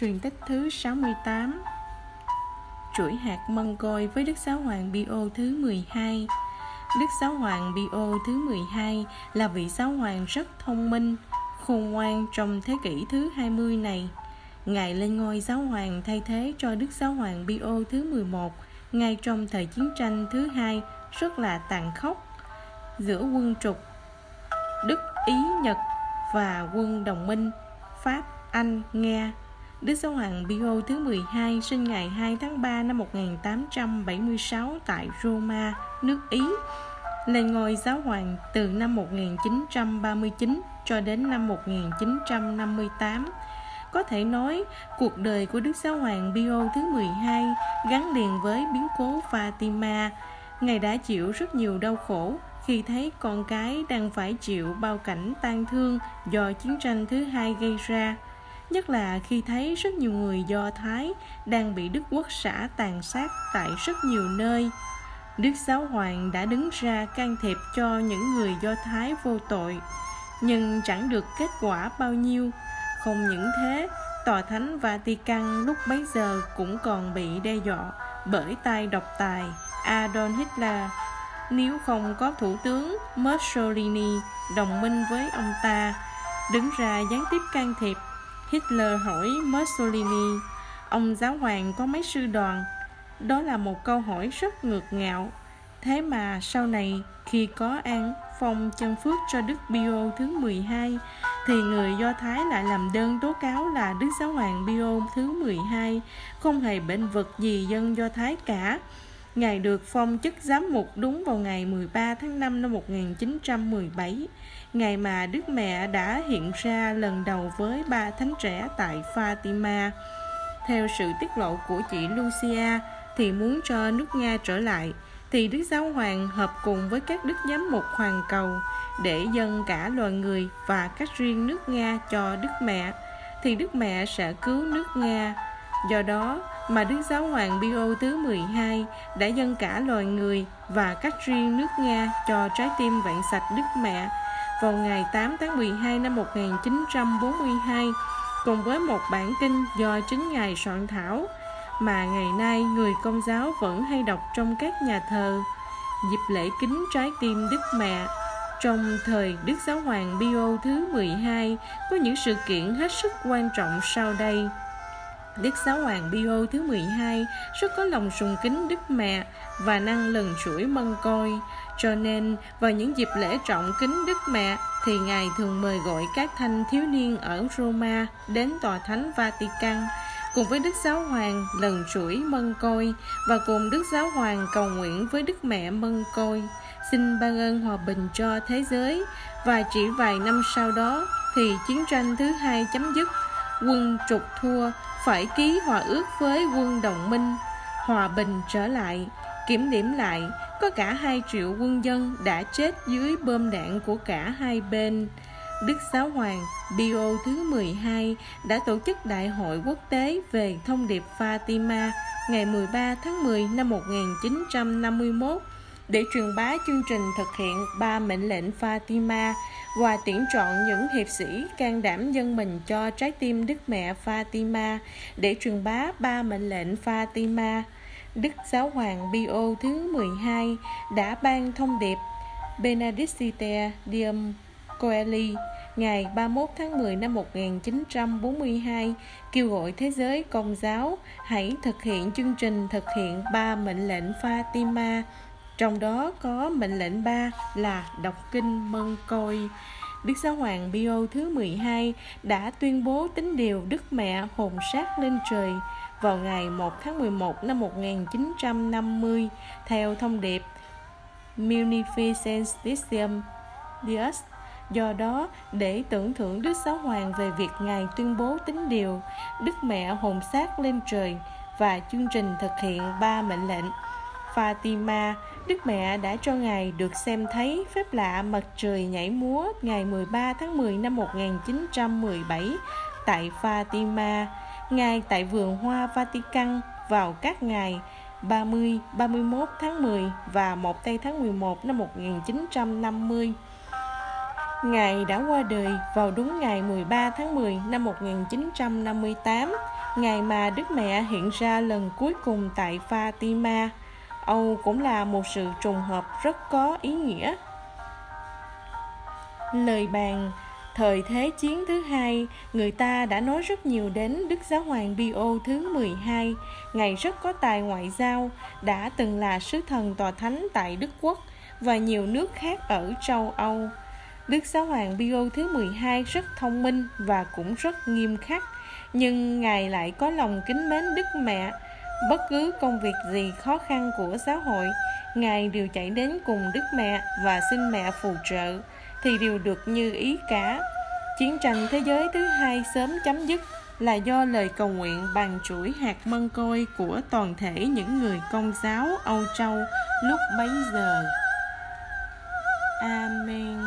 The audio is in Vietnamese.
Truyền tích thứ 68 Chuỗi hạt mân côi với Đức Giáo Hoàng Pio thứ 12 Đức Giáo Hoàng Pio thứ 12 là vị giáo hoàng rất thông minh, khôn ngoan trong thế kỷ thứ 20 này. Ngài lên ngôi giáo hoàng thay thế cho Đức Giáo hoàng Pio thứ 11 ngay trong thời chiến tranh thứ hai rất là tàn khốc. Giữa quân trục Đức, Ý, Nhật và quân đồng minh Pháp, Anh, Nga Đức Giáo Hoàng Pio thứ 12 sinh ngày 2 tháng 3 năm 1876 tại Roma, nước Ý. Lên ngôi giáo hoàng từ năm 1939 cho đến năm 1958. Có thể nói, cuộc đời của Đức Giáo hoàng Pio thứ 12 gắn liền với biến cố Fatima. Ngài đã chịu rất nhiều đau khổ khi thấy con cái đang phải chịu bao cảnh tan thương do chiến tranh thứ hai gây ra nhất là khi thấy rất nhiều người do thái đang bị đức quốc xã tàn sát tại rất nhiều nơi. Đức giáo hoàng đã đứng ra can thiệp cho những người do thái vô tội, nhưng chẳng được kết quả bao nhiêu. Không những thế, tòa thánh vatican lúc bấy giờ cũng còn bị đe dọa bởi tay độc tài adolf hitler. Nếu không có thủ tướng mussolini đồng minh với ông ta, đứng ra gián tiếp can thiệp Hitler hỏi Mussolini, ông giáo hoàng có mấy sư đoàn? Đó là một câu hỏi rất ngược ngạo. Thế mà sau này khi có án phong chân phước cho Đức Pio thứ 12 thì người Do Thái lại làm đơn tố cáo là Đức Giáo hoàng Pio thứ 12 không hề bệnh vực gì dân Do Thái cả. Ngài được phong chức giám mục đúng vào ngày 13 tháng 5 năm 1917 ngày mà Đức Mẹ đã hiện ra lần đầu với ba thánh trẻ tại Fatima. Theo sự tiết lộ của chị Lucia, thì muốn cho nước Nga trở lại, thì Đức Giáo Hoàng hợp cùng với các đức giám mục hoàn cầu để dâng cả loài người và cách riêng nước Nga cho Đức Mẹ, thì Đức Mẹ sẽ cứu nước Nga. Do đó mà Đức Giáo Hoàng Pio thứ 12 đã dâng cả loài người và cách riêng nước Nga cho trái tim vạn sạch Đức Mẹ vào ngày 8 tháng 12 năm 1942 cùng với một bản kinh do chính Ngài soạn thảo, mà ngày nay người công giáo vẫn hay đọc trong các nhà thờ, dịp lễ kính trái tim Đức Mẹ trong thời Đức Giáo Hoàng Pio thứ 12 có những sự kiện hết sức quan trọng sau đây. Đức Giáo Hoàng Pio thứ 12 rất có lòng sùng kính Đức Mẹ và năng lần chuỗi mân côi. Cho nên, vào những dịp lễ trọng kính Đức Mẹ, thì Ngài thường mời gọi các thanh thiếu niên ở Roma đến tòa thánh Vatican cùng với Đức Giáo Hoàng lần chuỗi mân côi và cùng Đức Giáo Hoàng cầu nguyện với Đức Mẹ mân côi xin ban ơn hòa bình cho thế giới và chỉ vài năm sau đó thì chiến tranh thứ hai chấm dứt quân trục thua, phải ký hòa ước với quân đồng minh hòa bình trở lại, kiểm điểm lại, có cả 2 triệu quân dân đã chết dưới bom đạn của cả hai bên. Đức Giáo Hoàng Pio thứ 12 đã tổ chức Đại hội quốc tế về thông điệp Fatima ngày 13 tháng 10 năm 1951 để truyền bá chương trình thực hiện ba mệnh lệnh Fatima và tuyển chọn những hiệp sĩ can đảm dân mình cho trái tim Đức Mẹ Fatima, để truyền bá ba mệnh lệnh Fatima. Đức Giáo hoàng Pio thứ 12 đã ban thông điệp Benedicite Diem Coeli ngày 31 tháng 10 năm 1942 kêu gọi thế giới công giáo hãy thực hiện chương trình thực hiện ba mệnh lệnh Fatima trong đó có mệnh lệnh 3 là đọc kinh mân côi. Đức Giáo Hoàng Pio thứ 12 đã tuyên bố tính điều Đức Mẹ hồn sát lên trời vào ngày 1 tháng 11 năm 1950 theo thông điệp Munificentium Deus. Do đó, để tưởng thưởng Đức Giáo Hoàng về việc Ngài tuyên bố tính điều, Đức Mẹ hồn xác lên trời và chương trình thực hiện ba mệnh lệnh Fatima, Đức Mẹ đã cho Ngài được xem thấy phép lạ mặt trời nhảy múa ngày 13 tháng 10 năm 1917 tại Fatima, Ngài tại vườn hoa Vatican vào các ngày 30, 31 tháng 10 và 1 tây tháng 11 năm 1950. Ngài đã qua đời vào đúng ngày 13 tháng 10 năm 1958 ngày mà Đức Mẹ hiện ra lần cuối cùng tại Fatima. Âu cũng là một sự trùng hợp rất có ý nghĩa. Lời bàn Thời Thế chiến thứ hai, người ta đã nói rất nhiều đến Đức Giáo hoàng Pio thứ 12, ngài rất có tài ngoại giao, đã từng là sứ thần tòa thánh tại Đức Quốc và nhiều nước khác ở châu Âu. Đức Giáo hoàng Pio thứ 12 rất thông minh và cũng rất nghiêm khắc, nhưng ngài lại có lòng kính mến Đức Mẹ. Bất cứ công việc gì khó khăn của giáo hội, ngài đều chạy đến cùng Đức Mẹ và xin mẹ phù trợ thì đều được như ý cả. Chiến tranh thế giới thứ hai sớm chấm dứt là do lời cầu nguyện bằng chuỗi hạt mân côi của toàn thể những người công giáo Âu Châu lúc bấy giờ. Amen.